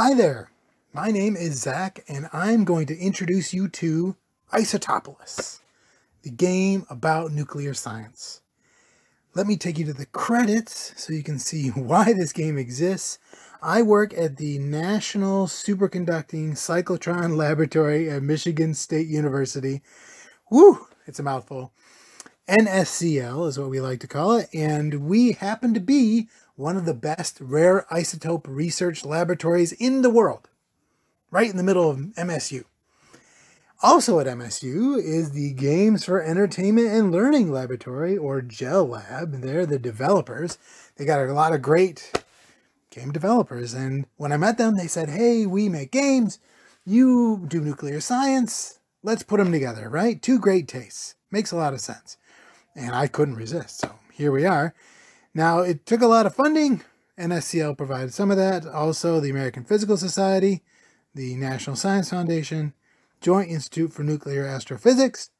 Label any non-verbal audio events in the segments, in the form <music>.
Hi there, my name is Zach, and I'm going to introduce you to Isotopolis, the game about nuclear science. Let me take you to the credits so you can see <laughs> why this game exists. I work at the National Superconducting Cyclotron Laboratory at Michigan State University. Woo, it's a mouthful. NSCL is what we like to call it, and we happen to be one of the best rare isotope research laboratories in the world, right in the middle of MSU. Also at MSU is the Games for Entertainment and Learning Laboratory, or GEL Lab. They're the developers. They got a lot of great game developers. And when I met them, they said, hey, we make games. You do nuclear science. Let's put them together, right? Two great tastes. Makes a lot of sense. And I couldn't resist. So here we are. Now, it took a lot of funding. NSCL provided some of that. Also, the American Physical Society, the National Science Foundation, Joint Institute for Nuclear Astrophysics,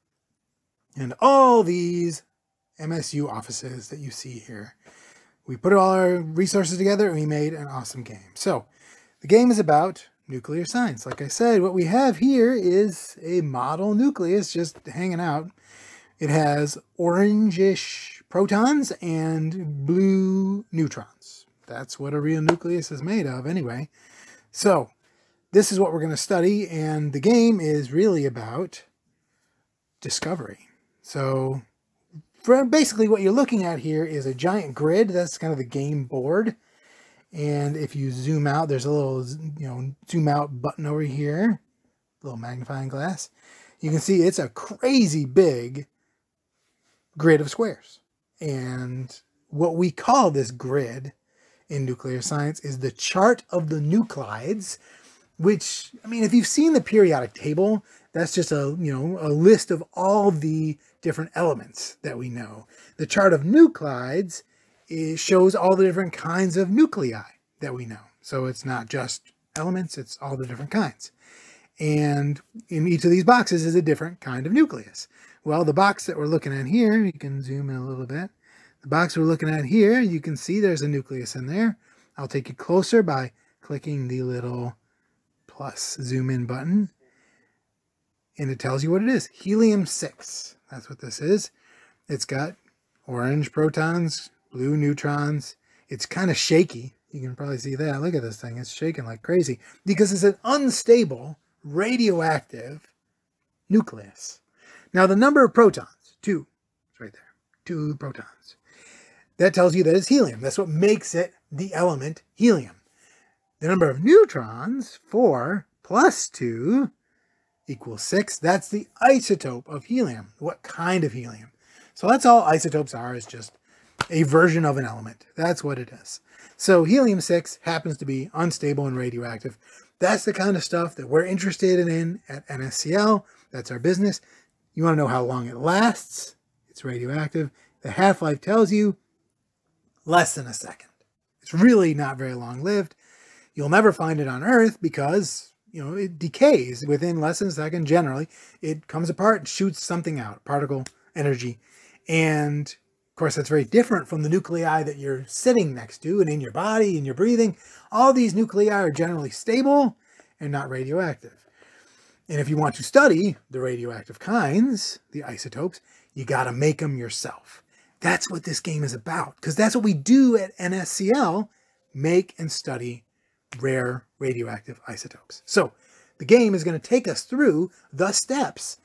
and all these MSU offices that you see here. We put all our resources together and we made an awesome game. So, the game is about nuclear science. Like I said, what we have here is a model nucleus just hanging out. It has orangish protons and blue neutrons. That's what a real nucleus is made of anyway. So, this is what we're going to study, and the game is really about discovery. So, basically what you're looking at here is a giant grid. That's kind of the game board. And if you zoom out, there's a little, you know, zoom out button over here, little magnifying glass. You can see it's a crazy big grid of squares. And what we call this grid in nuclear science is the chart of the nuclides, which, I mean, if you've seen the periodic table, that's just a, you know, a list of all the different elements that we know. The chart of nuclides is, shows all the different kinds of nuclei that we know. So it's not just elements, it's all the different kinds. And in each of these boxes is a different kind of nucleus. Well, the box that we're looking at here, you can zoom in a little bit. The box we're looking at here, you can see there's a nucleus in there. I'll take you closer by clicking the little plus zoom in button. And it tells you what it is. Helium-6. That's what this is. It's got orange protons, blue neutrons. It's kind of shaky. You can probably see that. Look at this thing. It's shaking like crazy because it's an unstable radioactive nucleus. Now the number of protons, two, it's right there, two protons. That tells you that it's helium. That's what makes it the element helium. The number of neutrons, four plus two, equals six. That's the isotope of helium. What kind of helium? So that's all isotopes are, is just a version of an element. That's what it is. So helium-6 happens to be unstable and radioactive. That's the kind of stuff that we're interested in at NSCL. That's our business. You want to know how long it lasts? It's radioactive. The half-life tells you less than a second. It's really not very long lived. You'll never find it on Earth because you know, it decays within less than a second generally. It comes apart and shoots something out, particle energy. And of course, that's very different from the nuclei that you're sitting next to and in your body and you're breathing. All these nuclei are generally stable and not radioactive. And if you want to study the radioactive kinds, the isotopes, you got to make them yourself. That's what this game is about because that's what we do at NSCL, make and study rare radioactive isotopes. So the game is going to take us through the steps,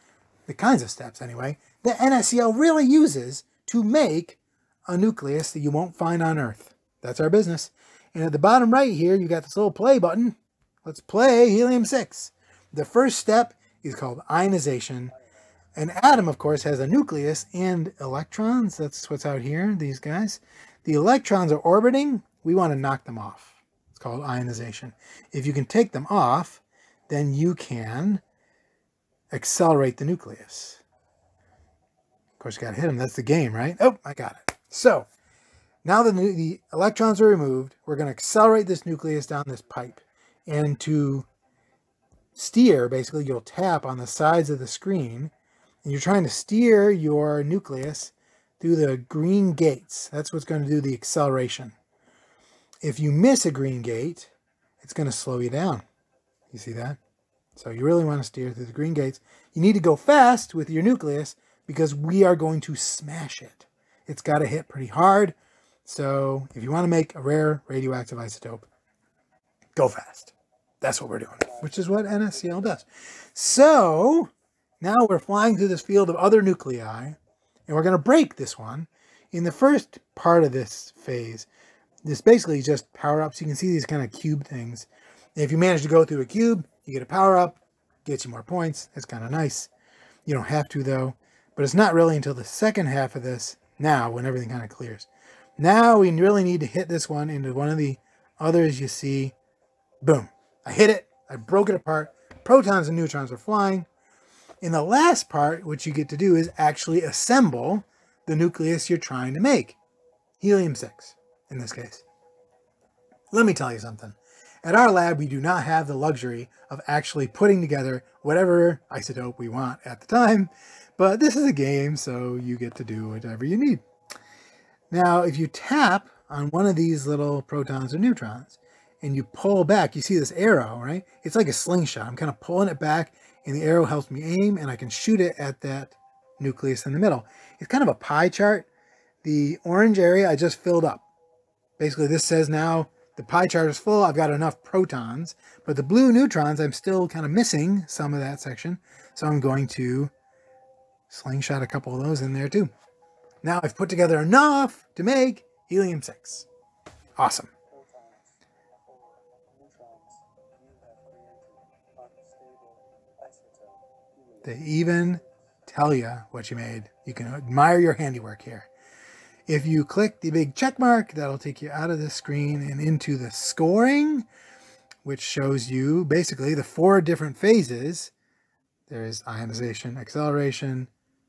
the kinds of steps anyway, that NSCL really uses to make a nucleus that you won't find on Earth. That's our business. And at the bottom right here, you got this little play button. Let's play helium-6. The first step is called ionization. An atom, of course, has a nucleus and electrons. That's what's out here, these guys. The electrons are orbiting. We want to knock them off It's called ionization. If you can take them off, then you can accelerate the nucleus. Of course, you got to hit them. That's the game, right? Oh, I got it. So now that the electrons are removed, we're going to accelerate this nucleus down this pipe. And to steer, basically, you'll tap on the sides of the screen, and you're trying to steer your nucleus through the green gates. That's what's going to do the acceleration. If you miss a green gate it's going to slow you down. You see that? So you really want to steer through the green gates. You need to go fast with your nucleus because we are going to smash it. It's got to hit pretty hard. So if you want to make a rare radioactive isotope, go fast. That's what we're doing, which is what NSCL does. So now we're flying through this field of other nuclei, and we're going to break this one. In the first part of this phase, this basically just power-ups. You can see these kind of cube things. If you manage to go through a cube, you get a power-up, gets you more points. It's kind of nice. You don't have to, though. But it's not really until the second half of this, now, when everything kind of clears. Now we really need to hit this one into one of the others you see. Boom. I hit it. I broke it apart. Protons and neutrons are flying. In the last part, what you get to do is actually assemble the nucleus you're trying to make. Helium-6, in this case. Let me tell you something. At our lab, we do not have the luxury of actually putting together whatever isotope we want at the time, but this is a game, so you get to do whatever you need. Now, if you tap on one of these little protons or neutrons and you pull back, you see this arrow, right? It's like a slingshot. I'm kind of pulling it back and the arrow helps me aim and I can shoot it at that nucleus in the middle. It's kind of a pie chart. The orange area I just filled up. Basically, this says now the pie chart is full. I've got enough protons, but the blue neutrons, I'm still kind of missing some of that section. So I'm going to slingshot a couple of those in there too. Now I've put together enough to make helium-6. Awesome. They even tell you what you made. You can admire your handiwork here. If you click the big check mark, that'll take you out of the screen and into the scoring, which shows you basically the four different phases. There is ionization, acceleration,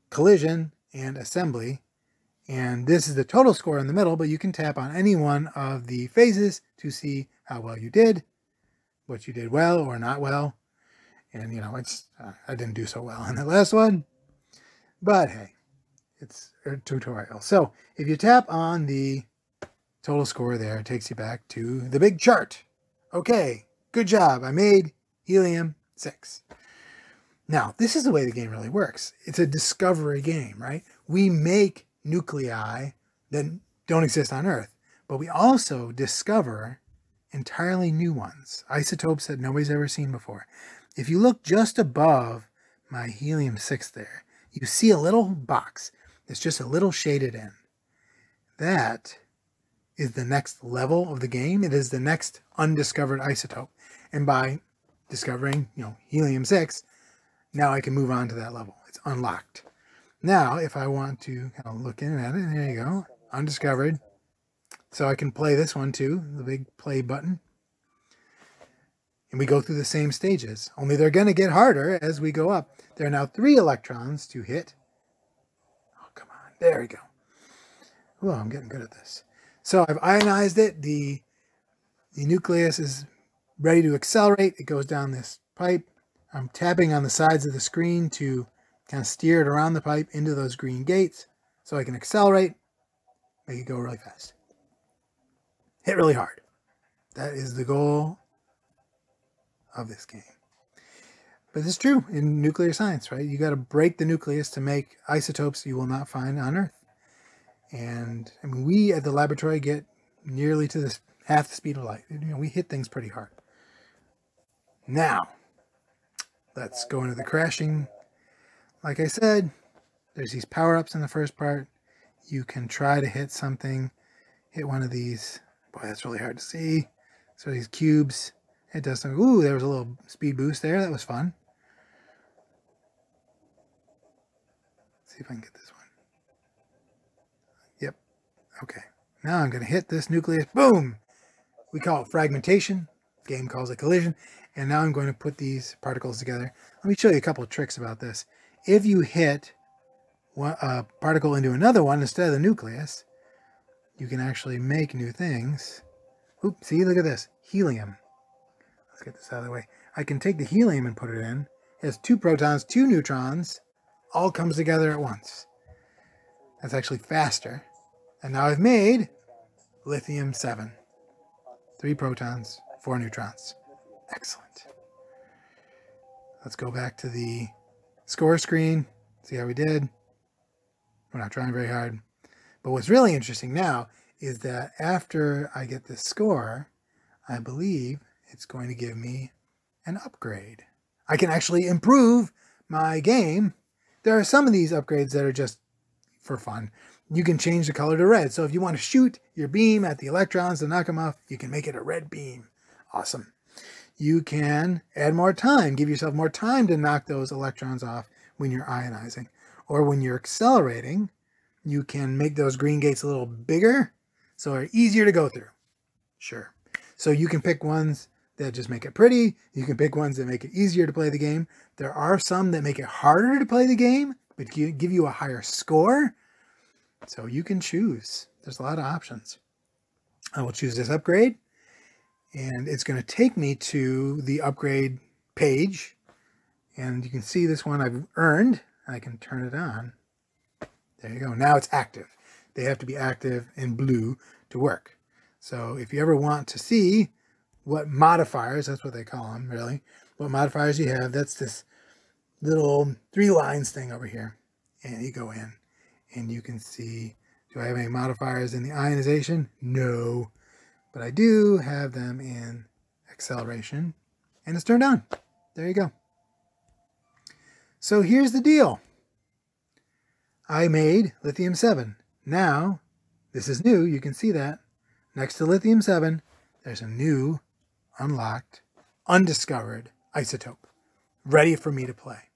collision, and assembly. And this is the total score in the middle, but you can tap on any one of the phases to see how well you did, what you did well or not well. And, you know, it's uh, I didn't do so well on the last one, but hey, it's a tutorial. So if you tap on the total score there, it takes you back to the big chart. Okay, good job. I made helium-6. Now, this is the way the game really works. It's a discovery game, right? We make nuclei that don't exist on Earth. But we also discover entirely new ones, isotopes that nobody's ever seen before. If you look just above my helium-6 there, you see a little box that's just a little shaded in. That is the next level of the game. It is the next undiscovered isotope. And by discovering, you know, helium-6, now I can move on to that level. It's unlocked. Now, if I want to kind of look in at it, there you go, undiscovered. So I can play this one too, the big play button. And we go through the same stages, only they're going to get harder as we go up. There are now three electrons to hit. Oh, come on. There we go. Oh, I'm getting good at this. So I've ionized it. The, the nucleus is ready to accelerate. It goes down this pipe. I'm tapping on the sides of the screen to kind of steer it around the pipe into those green gates so I can accelerate, make it go really fast. Hit really hard. That is the goal of this game. But it's true in nuclear science, right? You got to break the nucleus to make isotopes you will not find on Earth. And I mean, we at the laboratory get nearly to this half the speed of light. You know, we hit things pretty hard. Now, let's go into the crashing like I said, there's these power-ups in the first part. You can try to hit something, hit one of these. Boy, that's really hard to see. So these cubes, it does some, ooh, there was a little speed boost there. That was fun. Let's see if I can get this one. Yep. Okay. Now I'm going to hit this nucleus. Boom! We call it fragmentation. Game calls it collision. And now I'm going to put these particles together. Let me show you a couple of tricks about this if you hit one, a particle into another one instead of the nucleus, you can actually make new things. Oop, see, look at this. Helium. Let's get this out of the way. I can take the helium and put it in. It has two protons, two neutrons, all comes together at once. That's actually faster. And now I've made lithium-7. Three protons, Four neutrons. Excellent. Let's go back to the score screen, see how we did. We're not trying very hard. But what's really interesting now is that after I get this score, I believe it's going to give me an upgrade. I can actually improve my game. There are some of these upgrades that are just for fun. You can change the color to red. So if you want to shoot your beam at the electrons to knock them off, you can make it a red beam. Awesome. You can add more time, give yourself more time to knock those electrons off when you're ionizing. Or when you're accelerating, you can make those green gates a little bigger so they're easier to go through. Sure. So you can pick ones that just make it pretty. You can pick ones that make it easier to play the game. There are some that make it harder to play the game, but give you a higher score. So you can choose. There's a lot of options. I will choose this upgrade and it's going to take me to the upgrade page. And you can see this one I've earned. I can turn it on. There you go. Now it's active. They have to be active in blue to work. So if you ever want to see what modifiers, that's what they call them really, what modifiers you have, that's this little three lines thing over here. And you go in and you can see, do I have any modifiers in the ionization? No, but I do have them in acceleration and it's turned on. There you go. So here's the deal. I made lithium 7. Now, this is new, you can see that. Next to lithium 7, there's a new, unlocked, undiscovered isotope, ready for me to play.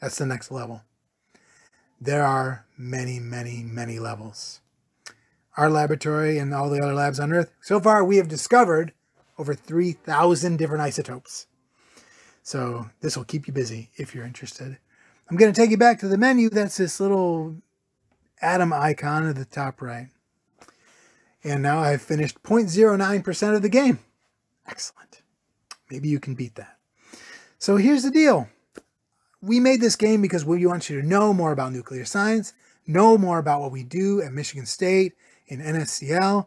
That's the next level. There are many, many, many levels. Our laboratory and all the other labs on Earth, so far we have discovered over 3,000 different isotopes. So this will keep you busy if you're interested. I'm going to take you back to the menu. That's this little atom icon at the top right. And now I've finished 0.09% of the game. Excellent. Maybe you can beat that. So here's the deal. We made this game because we want you to know more about nuclear science, know more about what we do at Michigan State in NSCL.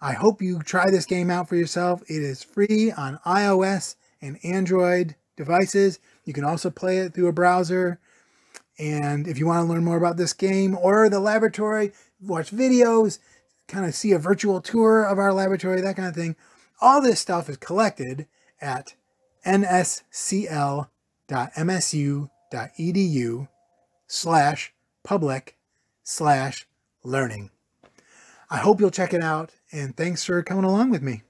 I hope you try this game out for yourself. It is free on iOS and Android devices. You can also play it through a browser. And if you want to learn more about this game or the laboratory, watch videos, kind of see a virtual tour of our laboratory, that kind of thing, all this stuff is collected at nscl.msu.edu slash public slash learning. I hope you'll check it out, and thanks for coming along with me.